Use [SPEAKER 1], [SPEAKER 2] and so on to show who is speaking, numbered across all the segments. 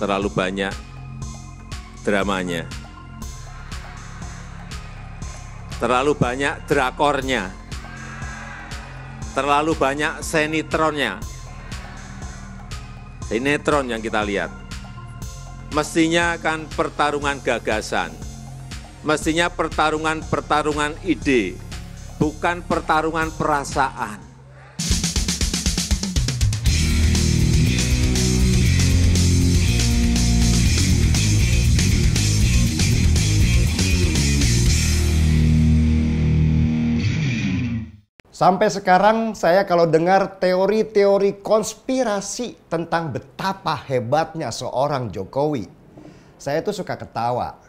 [SPEAKER 1] terlalu banyak dramanya. Terlalu banyak drakornya. Terlalu banyak senitronnya. Sinetron yang kita lihat. Mestinya kan pertarungan gagasan. Mestinya pertarungan-pertarungan ide, bukan pertarungan perasaan.
[SPEAKER 2] Sampai sekarang saya kalau dengar teori-teori konspirasi tentang betapa hebatnya seorang Jokowi, saya tuh suka ketawa.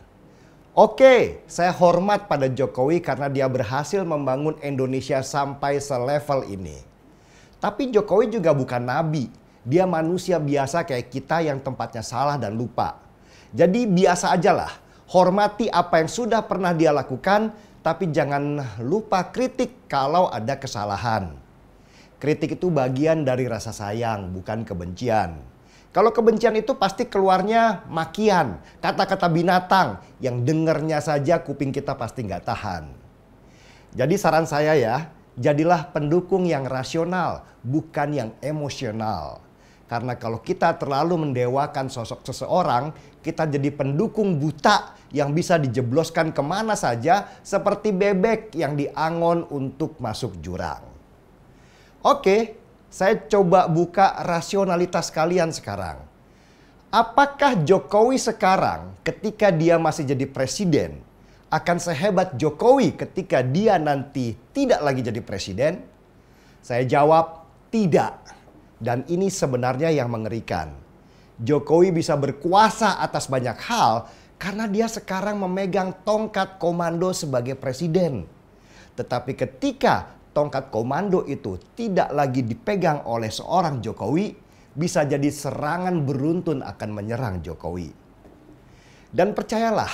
[SPEAKER 2] Oke, saya hormat pada Jokowi karena dia berhasil membangun Indonesia sampai selevel ini. Tapi Jokowi juga bukan nabi. Dia manusia biasa kayak kita yang tempatnya salah dan lupa. Jadi biasa aja lah. Hormati apa yang sudah pernah dia lakukan tapi jangan lupa kritik kalau ada kesalahan. Kritik itu bagian dari rasa sayang, bukan kebencian. Kalau kebencian itu pasti keluarnya makian, kata-kata binatang yang dengernya saja kuping kita pasti nggak tahan. Jadi saran saya ya, jadilah pendukung yang rasional, bukan yang emosional. Karena kalau kita terlalu mendewakan sosok seseorang, kita jadi pendukung buta yang bisa dijebloskan ke mana saja seperti bebek yang diangon untuk masuk jurang. Oke, saya coba buka rasionalitas kalian sekarang. Apakah Jokowi sekarang ketika dia masih jadi presiden akan sehebat Jokowi ketika dia nanti tidak lagi jadi presiden? Saya jawab tidak. Dan ini sebenarnya yang mengerikan. Jokowi bisa berkuasa atas banyak hal karena dia sekarang memegang tongkat komando sebagai presiden. Tetapi ketika tongkat komando itu tidak lagi dipegang oleh seorang Jokowi, bisa jadi serangan beruntun akan menyerang Jokowi. Dan percayalah,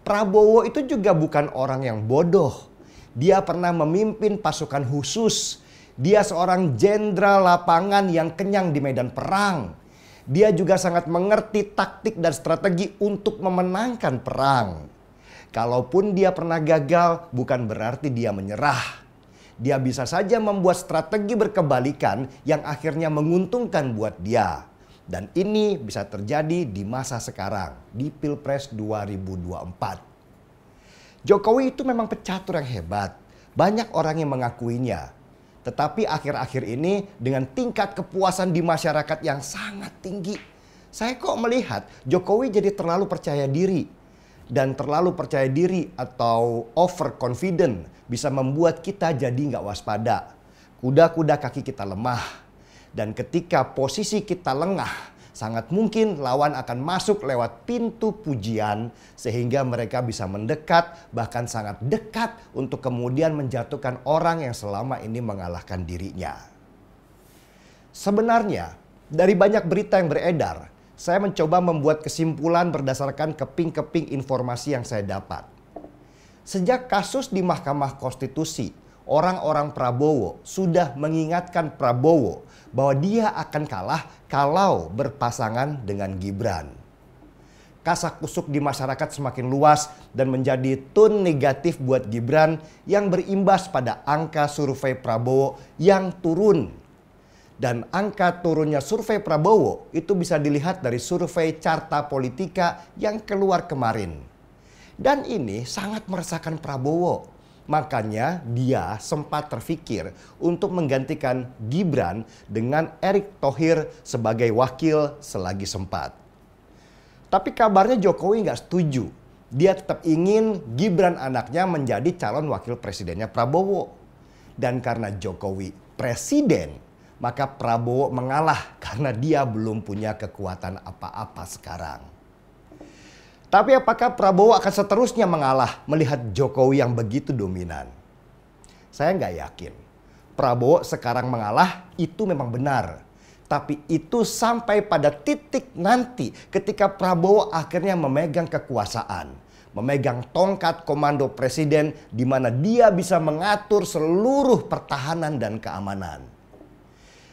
[SPEAKER 2] Prabowo itu juga bukan orang yang bodoh. Dia pernah memimpin pasukan khusus dia seorang jenderal lapangan yang kenyang di medan perang. Dia juga sangat mengerti taktik dan strategi untuk memenangkan perang. Kalaupun dia pernah gagal, bukan berarti dia menyerah. Dia bisa saja membuat strategi berkebalikan yang akhirnya menguntungkan buat dia. Dan ini bisa terjadi di masa sekarang, di Pilpres 2024. Jokowi itu memang pecatur yang hebat. Banyak orang yang mengakuinya. Tetapi akhir-akhir ini dengan tingkat kepuasan di masyarakat yang sangat tinggi. Saya kok melihat Jokowi jadi terlalu percaya diri. Dan terlalu percaya diri atau overconfident bisa membuat kita jadi nggak waspada. Kuda-kuda kaki kita lemah. Dan ketika posisi kita lengah, sangat mungkin lawan akan masuk lewat pintu pujian sehingga mereka bisa mendekat bahkan sangat dekat untuk kemudian menjatuhkan orang yang selama ini mengalahkan dirinya. Sebenarnya dari banyak berita yang beredar, saya mencoba membuat kesimpulan berdasarkan keping-keping informasi yang saya dapat. Sejak kasus di Mahkamah Konstitusi, orang-orang Prabowo sudah mengingatkan Prabowo bahwa dia akan kalah kalau berpasangan dengan Gibran. Kasak kusuk di masyarakat semakin luas dan menjadi tone negatif buat Gibran yang berimbas pada angka survei Prabowo yang turun. Dan angka turunnya survei Prabowo itu bisa dilihat dari survei Carta Politika yang keluar kemarin. Dan ini sangat meresahkan Prabowo Makanya dia sempat terfikir untuk menggantikan Gibran dengan Erick Thohir sebagai wakil selagi sempat. Tapi kabarnya Jokowi nggak setuju. Dia tetap ingin Gibran anaknya menjadi calon wakil presidennya Prabowo. Dan karena Jokowi presiden, maka Prabowo mengalah karena dia belum punya kekuatan apa-apa sekarang. Tapi apakah Prabowo akan seterusnya mengalah melihat Jokowi yang begitu dominan? Saya nggak yakin. Prabowo sekarang mengalah itu memang benar. Tapi itu sampai pada titik nanti ketika Prabowo akhirnya memegang kekuasaan. Memegang tongkat komando presiden di mana dia bisa mengatur seluruh pertahanan dan keamanan.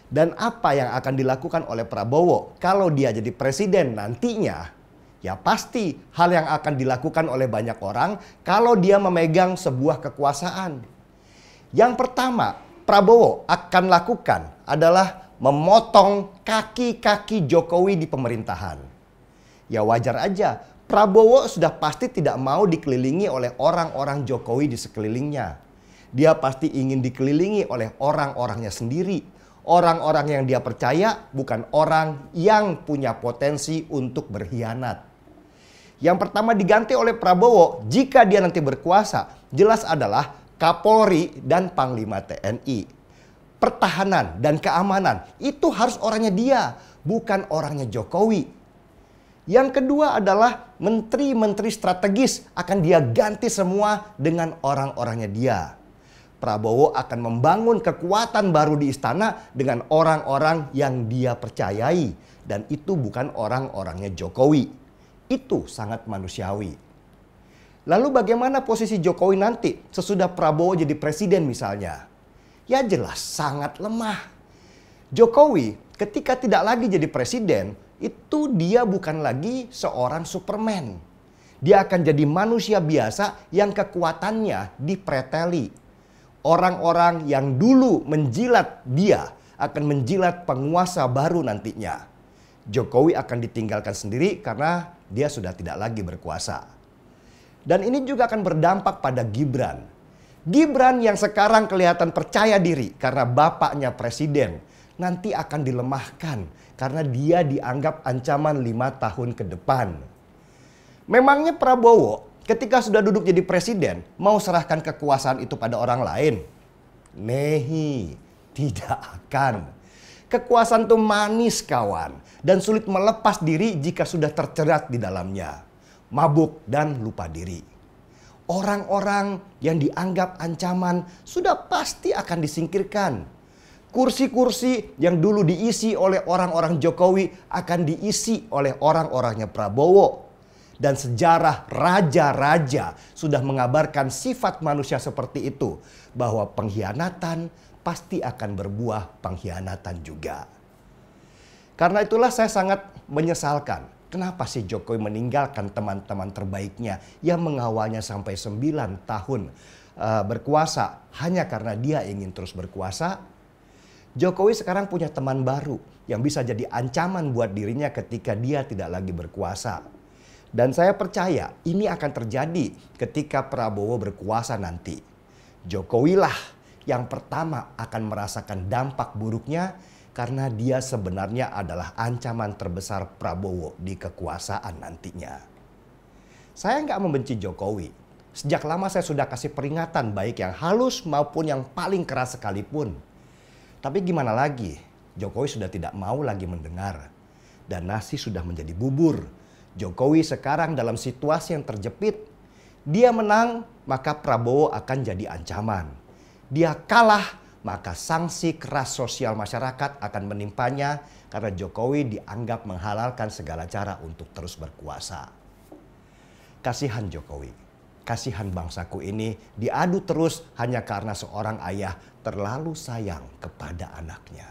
[SPEAKER 2] Dan apa yang akan dilakukan oleh Prabowo kalau dia jadi presiden nantinya? Ya pasti hal yang akan dilakukan oleh banyak orang kalau dia memegang sebuah kekuasaan. Yang pertama, Prabowo akan lakukan adalah memotong kaki-kaki Jokowi di pemerintahan. Ya wajar aja, Prabowo sudah pasti tidak mau dikelilingi oleh orang-orang Jokowi di sekelilingnya. Dia pasti ingin dikelilingi oleh orang-orangnya sendiri. Orang-orang yang dia percaya bukan orang yang punya potensi untuk berkhianat. Yang pertama diganti oleh Prabowo jika dia nanti berkuasa jelas adalah Kapolri dan Panglima TNI. Pertahanan dan keamanan itu harus orangnya dia, bukan orangnya Jokowi. Yang kedua adalah menteri-menteri strategis akan dia ganti semua dengan orang-orangnya dia. Prabowo akan membangun kekuatan baru di istana dengan orang-orang yang dia percayai. Dan itu bukan orang-orangnya Jokowi. Itu sangat manusiawi. Lalu bagaimana posisi Jokowi nanti sesudah Prabowo jadi presiden misalnya? Ya jelas sangat lemah. Jokowi ketika tidak lagi jadi presiden itu dia bukan lagi seorang Superman. Dia akan jadi manusia biasa yang kekuatannya dipreteli. Orang-orang yang dulu menjilat dia akan menjilat penguasa baru nantinya. Jokowi akan ditinggalkan sendiri karena dia sudah tidak lagi berkuasa. Dan ini juga akan berdampak pada Gibran. Gibran yang sekarang kelihatan percaya diri karena bapaknya presiden nanti akan dilemahkan karena dia dianggap ancaman lima tahun ke depan. Memangnya Prabowo ketika sudah duduk jadi presiden mau serahkan kekuasaan itu pada orang lain? Nehi, tidak akan. Kekuasaan itu manis kawan dan sulit melepas diri jika sudah tercerat di dalamnya. Mabuk dan lupa diri. Orang-orang yang dianggap ancaman sudah pasti akan disingkirkan kursi-kursi yang dulu diisi oleh orang-orang Jokowi akan diisi oleh orang-orangnya Prabowo. Dan sejarah raja-raja sudah mengabarkan sifat manusia seperti itu. Bahwa pengkhianatan pasti akan berbuah pengkhianatan juga. Karena itulah saya sangat menyesalkan. Kenapa sih Jokowi meninggalkan teman-teman terbaiknya yang mengawalnya sampai 9 tahun uh, berkuasa hanya karena dia ingin terus berkuasa Jokowi sekarang punya teman baru yang bisa jadi ancaman buat dirinya ketika dia tidak lagi berkuasa. Dan saya percaya ini akan terjadi ketika Prabowo berkuasa nanti. Jokowi lah yang pertama akan merasakan dampak buruknya karena dia sebenarnya adalah ancaman terbesar Prabowo di kekuasaan nantinya. Saya nggak membenci Jokowi. Sejak lama saya sudah kasih peringatan baik yang halus maupun yang paling keras sekalipun. Tapi gimana lagi? Jokowi sudah tidak mau lagi mendengar. Dan nasi sudah menjadi bubur. Jokowi sekarang dalam situasi yang terjepit. Dia menang, maka Prabowo akan jadi ancaman. Dia kalah, maka sanksi keras sosial masyarakat akan menimpanya karena Jokowi dianggap menghalalkan segala cara untuk terus berkuasa. Kasihan Jokowi, kasihan bangsaku ini diadu terus hanya karena seorang ayah terlalu sayang kepada anaknya.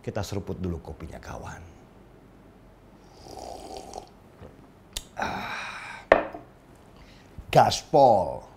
[SPEAKER 2] Kita seruput dulu kopinya kawan. Gas ball.